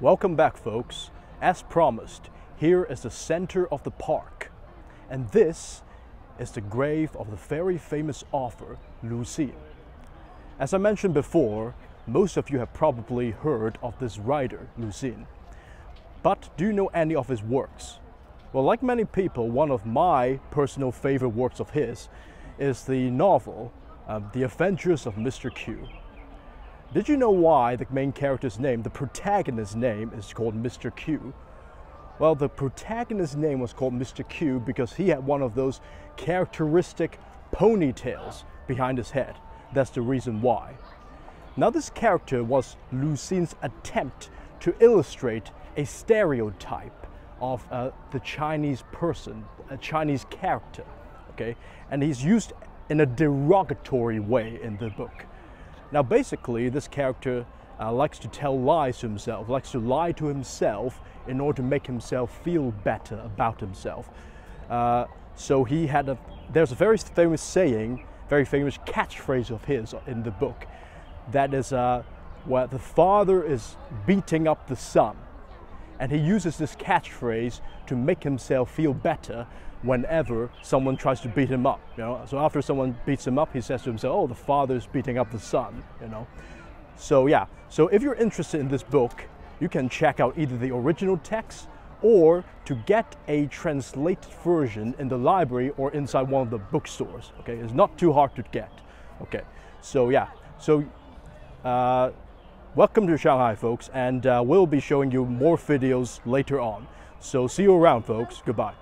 Welcome back, folks. As promised, here is the center of the park. And this is the grave of the very famous author, Lu Xun. As I mentioned before, most of you have probably heard of this writer, Lu Xun. But do you know any of his works? Well, like many people, one of my personal favorite works of his is the novel uh, The Adventures of Mr. Q. Did you know why the main character's name, the protagonist's name, is called Mr. Q? Well, the protagonist's name was called Mr. Q because he had one of those characteristic ponytails behind his head. That's the reason why. Now, this character was Lu Xun's attempt to illustrate a stereotype of uh, the Chinese person, a Chinese character. Okay, and he's used in a derogatory way in the book. Now, basically, this character uh, likes to tell lies to himself, likes to lie to himself in order to make himself feel better about himself. Uh, so he had a, there's a very famous saying, very famous catchphrase of his in the book, that is uh, where the father is beating up the son. And he uses this catchphrase to make himself feel better whenever someone tries to beat him up. You know, so after someone beats him up, he says to himself, "Oh, the father's beating up the son." You know, so yeah. So if you're interested in this book, you can check out either the original text or to get a translated version in the library or inside one of the bookstores. Okay, it's not too hard to get. Okay, so yeah. So. Uh, welcome to Shanghai, folks, and uh, we'll be showing you more videos later on. So see you around, folks. Goodbye.